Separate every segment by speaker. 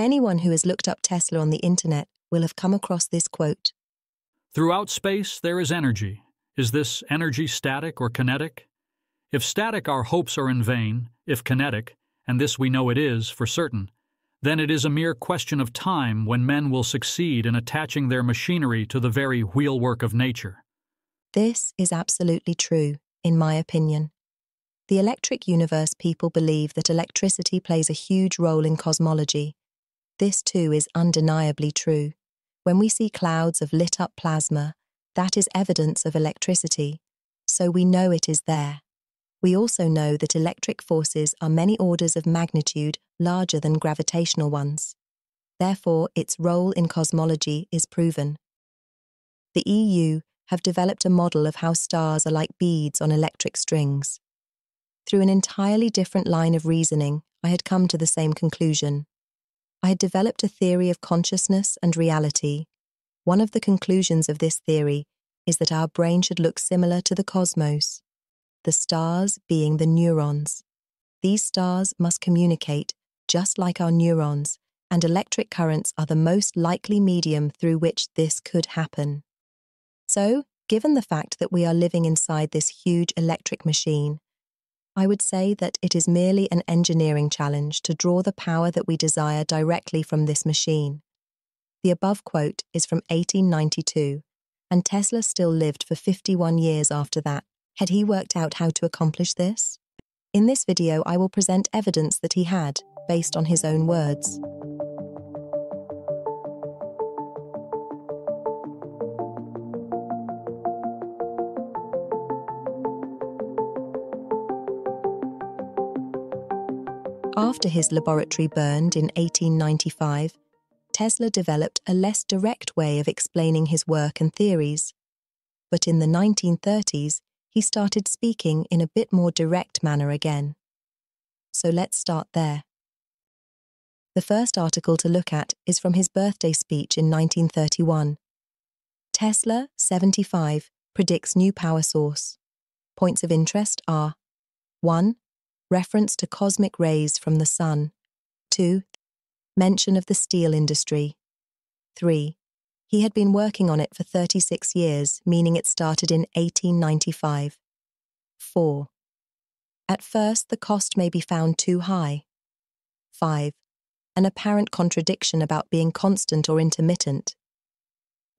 Speaker 1: Anyone who has looked up Tesla on the internet will have come across this quote.
Speaker 2: Throughout space, there is energy. Is this energy static or kinetic? If static, our hopes are in vain. If kinetic, and this we know it is for certain, then it is a mere question of time when men will succeed in attaching their machinery to the very wheelwork of nature.
Speaker 1: This is absolutely true, in my opinion. The electric universe people believe that electricity plays a huge role in cosmology. This too is undeniably true. When we see clouds of lit up plasma, that is evidence of electricity, so we know it is there. We also know that electric forces are many orders of magnitude larger than gravitational ones. Therefore, its role in cosmology is proven. The EU have developed a model of how stars are like beads on electric strings. Through an entirely different line of reasoning, I had come to the same conclusion. I had developed a theory of consciousness and reality. One of the conclusions of this theory is that our brain should look similar to the cosmos the stars being the neurons. These stars must communicate just like our neurons, and electric currents are the most likely medium through which this could happen. So, given the fact that we are living inside this huge electric machine, I would say that it is merely an engineering challenge to draw the power that we desire directly from this machine. The above quote is from 1892, and Tesla still lived for 51 years after that. Had he worked out how to accomplish this? In this video, I will present evidence that he had, based on his own words. After his laboratory burned in 1895, Tesla developed a less direct way of explaining his work and theories. But in the 1930s, he started speaking in a bit more direct manner again. So let's start there. The first article to look at is from his birthday speech in 1931. Tesla, 75, predicts new power source. Points of interest are 1. Reference to cosmic rays from the sun. 2. Mention of the steel industry. 3. He had been working on it for 36 years, meaning it started in 1895. 4. At first, the cost may be found too high. 5. An apparent contradiction about being constant or intermittent.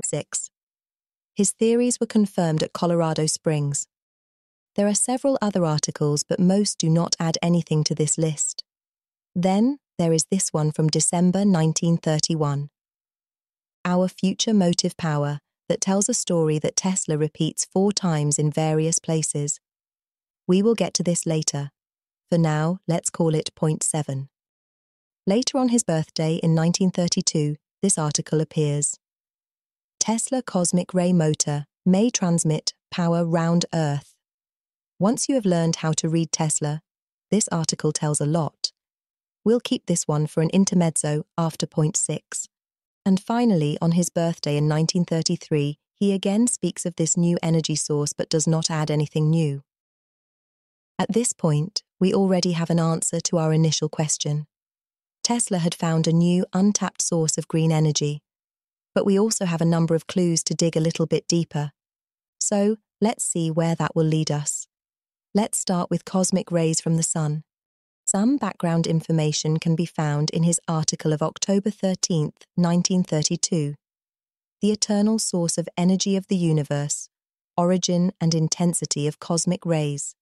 Speaker 1: 6. His theories were confirmed at Colorado Springs. There are several other articles, but most do not add anything to this list. Then there is this one from December 1931 our future motive power that tells a story that Tesla repeats four times in various places. We will get to this later. For now, let's call it point seven. Later on his birthday in 1932, this article appears. Tesla cosmic ray motor may transmit power round Earth. Once you have learned how to read Tesla, this article tells a lot. We'll keep this one for an intermezzo after point six. And finally, on his birthday in 1933, he again speaks of this new energy source but does not add anything new. At this point, we already have an answer to our initial question. Tesla had found a new, untapped source of green energy, but we also have a number of clues to dig a little bit deeper. So, let's see where that will lead us. Let's start with cosmic rays from the Sun. Some background information can be found in his article of October 13, 1932. The eternal source of energy of the universe, origin and intensity of cosmic rays.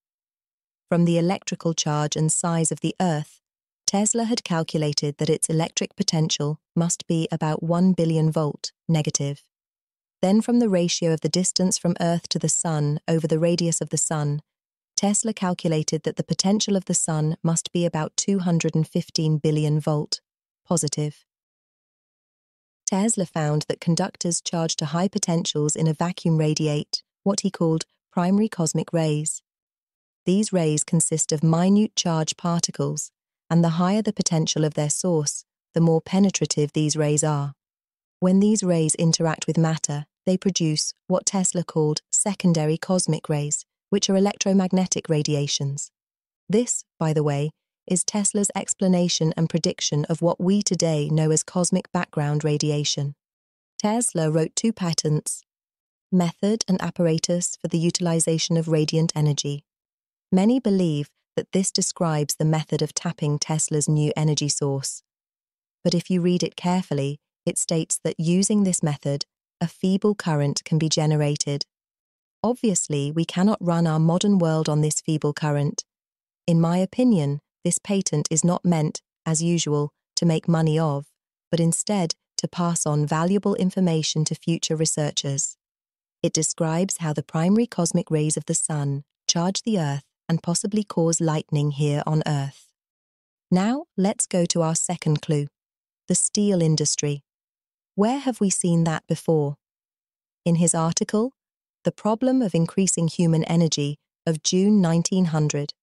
Speaker 1: From the electrical charge and size of the Earth, Tesla had calculated that its electric potential must be about 1 billion volt negative. Then from the ratio of the distance from Earth to the Sun over the radius of the Sun, Tesla calculated that the potential of the Sun must be about 215 billion volt, positive. Tesla found that conductors charged to high potentials in a vacuum radiate what he called primary cosmic rays. These rays consist of minute charged particles, and the higher the potential of their source, the more penetrative these rays are. When these rays interact with matter, they produce what Tesla called secondary cosmic rays, which are electromagnetic radiations. This, by the way, is Tesla's explanation and prediction of what we today know as cosmic background radiation. Tesla wrote two patents method and apparatus for the utilization of radiant energy. Many believe that this describes the method of tapping Tesla's new energy source. But if you read it carefully, it states that using this method, a feeble current can be generated. Obviously, we cannot run our modern world on this feeble current. In my opinion, this patent is not meant, as usual, to make money of, but instead to pass on valuable information to future researchers. It describes how the primary cosmic rays of the sun charge the Earth and possibly cause lightning here on Earth. Now, let's go to our second clue the steel industry. Where have we seen that before? In his article, The Problem of Increasing Human Energy of June 1900.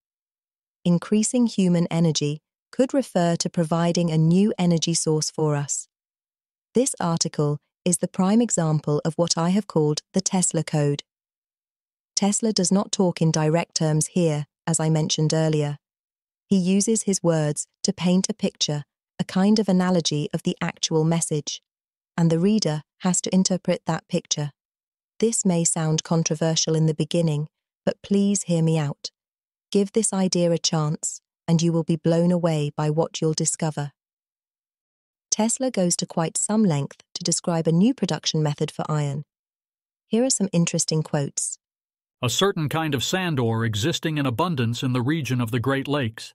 Speaker 1: Increasing human energy could refer to providing a new energy source for us. This article is the prime example of what I have called the Tesla Code. Tesla does not talk in direct terms here, as I mentioned earlier. He uses his words to paint a picture, a kind of analogy of the actual message, and the reader has to interpret that picture. This may sound controversial in the beginning, but please hear me out. Give this idea a chance, and you will be blown away by what you'll discover. Tesla goes to quite some length to describe a new production method for iron. Here are some interesting quotes.
Speaker 2: A certain kind of sand ore existing in abundance in the region of the Great Lakes.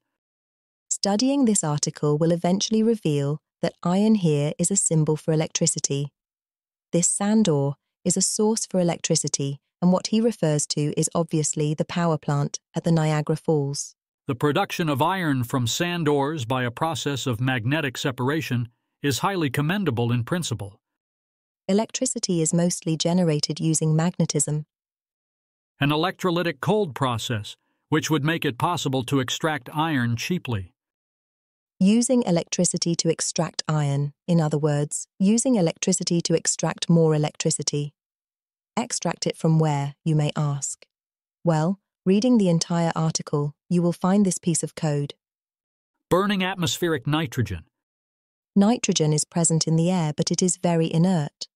Speaker 1: Studying this article will eventually reveal that iron here is a symbol for electricity. This sand ore is a source for electricity, and what he refers to is obviously the power plant at the Niagara Falls.
Speaker 2: The production of iron from sand ores by a process of magnetic separation is highly commendable in principle.
Speaker 1: Electricity is mostly generated using magnetism.
Speaker 2: An electrolytic cold process, which would make it possible to extract iron cheaply.
Speaker 1: Using electricity to extract iron, in other words, using electricity to extract more electricity. Extract it from where, you may ask? Well, reading the entire article, you will find this piece of code.
Speaker 2: Burning atmospheric nitrogen,
Speaker 1: Nitrogen is present in the air, but it is very inert.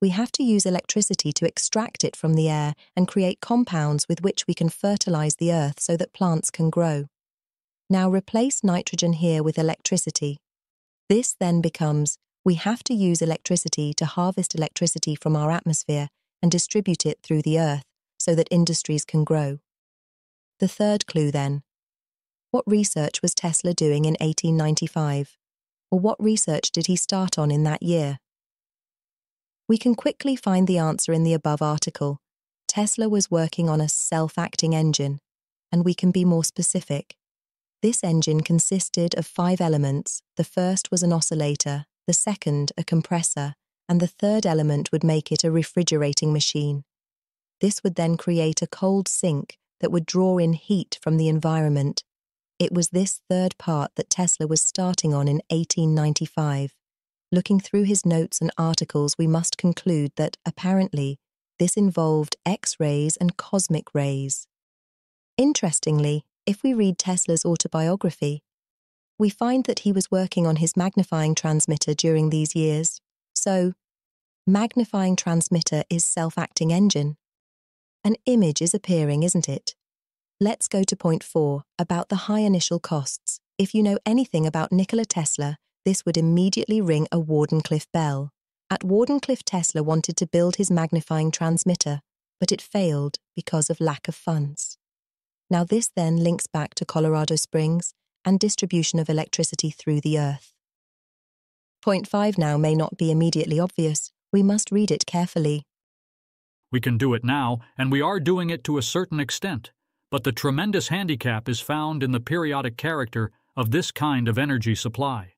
Speaker 1: We have to use electricity to extract it from the air and create compounds with which we can fertilize the earth so that plants can grow. Now replace nitrogen here with electricity. This then becomes we have to use electricity to harvest electricity from our atmosphere and distribute it through the earth so that industries can grow. The third clue then. What research was Tesla doing in 1895? or what research did he start on in that year? We can quickly find the answer in the above article. Tesla was working on a self acting engine, and we can be more specific. This engine consisted of five elements. The first was an oscillator, the second, a compressor, and the third element would make it a refrigerating machine. This would then create a cold sink that would draw in heat from the environment it was this third part that Tesla was starting on in 1895. Looking through his notes and articles, we must conclude that, apparently, this involved X rays and cosmic rays. Interestingly, if we read Tesla's autobiography, we find that he was working on his magnifying transmitter during these years. So, magnifying transmitter is self acting engine. An image is appearing, isn't it? Let's go to point four about the high initial costs. If you know anything about Nikola Tesla, this would immediately ring a Wardenclyffe bell. At Wardenclyffe, Tesla wanted to build his magnifying transmitter, but it failed because of lack of funds. Now, this then links back to Colorado Springs and distribution of electricity through the earth. Point five now may not be immediately obvious. We must read it carefully.
Speaker 2: We can do it now, and we are doing it to a certain extent but the tremendous handicap is found in the periodic character of this kind of energy supply.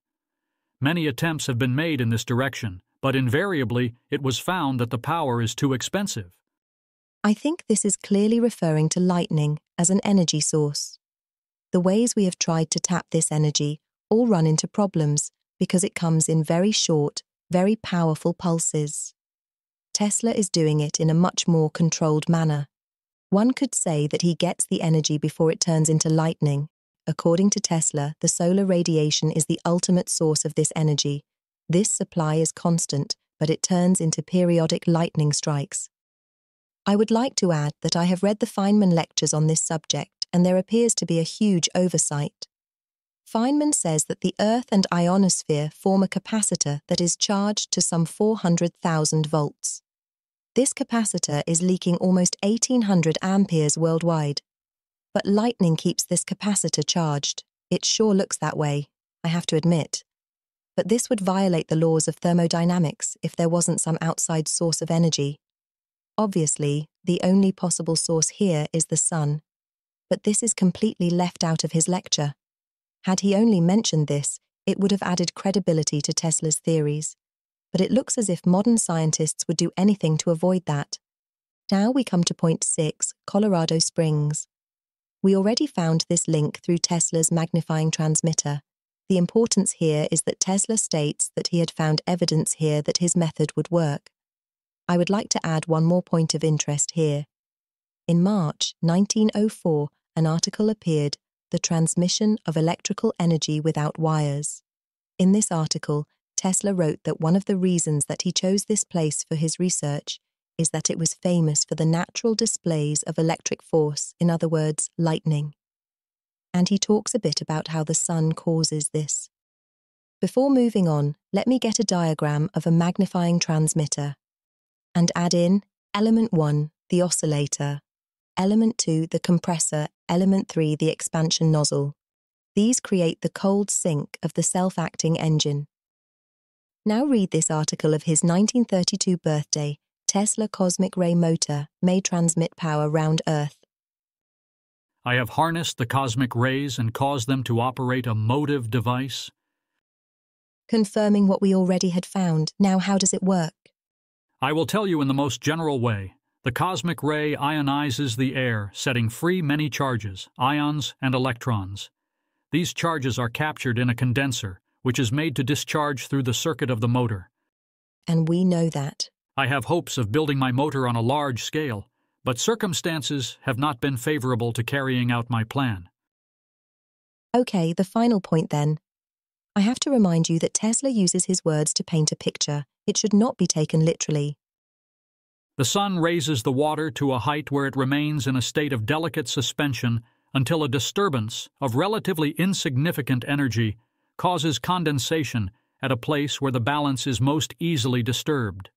Speaker 2: Many attempts have been made in this direction, but invariably it was found that the power is too expensive.
Speaker 1: I think this is clearly referring to lightning as an energy source. The ways we have tried to tap this energy all run into problems because it comes in very short, very powerful pulses. Tesla is doing it in a much more controlled manner. One could say that he gets the energy before it turns into lightning, According to Tesla, the solar radiation is the ultimate source of this energy. This supply is constant, but it turns into periodic lightning strikes. I would like to add that I have read the Feynman lectures on this subject, and there appears to be a huge oversight. Feynman says that the Earth and ionosphere form a capacitor that is charged to some 400,000 volts. This capacitor is leaking almost 1800 amperes worldwide. But lightning keeps this capacitor charged. It sure looks that way, I have to admit. But this would violate the laws of thermodynamics if there wasn't some outside source of energy. Obviously, the only possible source here is the sun. But this is completely left out of his lecture. Had he only mentioned this, it would have added credibility to Tesla's theories. But it looks as if modern scientists would do anything to avoid that. Now we come to point six Colorado Springs. We already found this link through Tesla's magnifying transmitter. The importance here is that Tesla states that he had found evidence here that his method would work. I would like to add one more point of interest here. In March 1904, an article appeared the transmission of electrical energy without wires. In this article, Tesla wrote that one of the reasons that he chose this place for his research is that it was famous for the natural displays of electric force, in other words, lightning. And he talks a bit about how the sun causes this. Before moving on, let me get a diagram of a magnifying transmitter and add in element 1, the oscillator, element 2, the compressor, element 3, the expansion nozzle. These create the cold sink of the self-acting engine. Now read this article of his 1932 birthday, Tesla cosmic ray motor may transmit power round Earth.
Speaker 2: I have harnessed the cosmic rays and caused them to operate a motive device.
Speaker 1: Confirming what we already had found, now how does it work?
Speaker 2: I will tell you in the most general way. The cosmic ray ionizes the air, setting free many charges, ions and electrons. These charges are captured in a condenser, which is made to discharge through the circuit of the motor.
Speaker 1: And we know that.
Speaker 2: I have hopes of building my motor on a large scale, but circumstances have not been favorable to carrying out my plan.
Speaker 1: Okay, the final point then. I have to remind you that Tesla uses his words to paint a picture. It should not be taken literally.
Speaker 2: The sun raises the water to a height where it remains in a state of delicate suspension until a disturbance of relatively insignificant energy causes condensation at a place where the balance is most easily disturbed.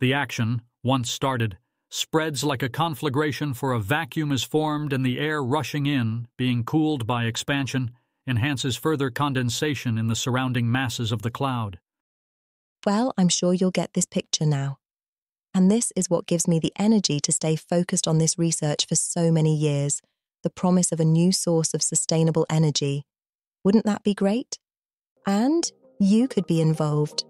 Speaker 2: The action, once started, spreads like a conflagration for a vacuum is formed and the air rushing in, being cooled by expansion, enhances further condensation in the surrounding masses of the cloud.
Speaker 1: Well, I'm sure you'll get this picture now. And this is what gives me the energy to stay focused on this research for so many years the promise of a new source of sustainable energy. Wouldn't that be great? And you could be involved.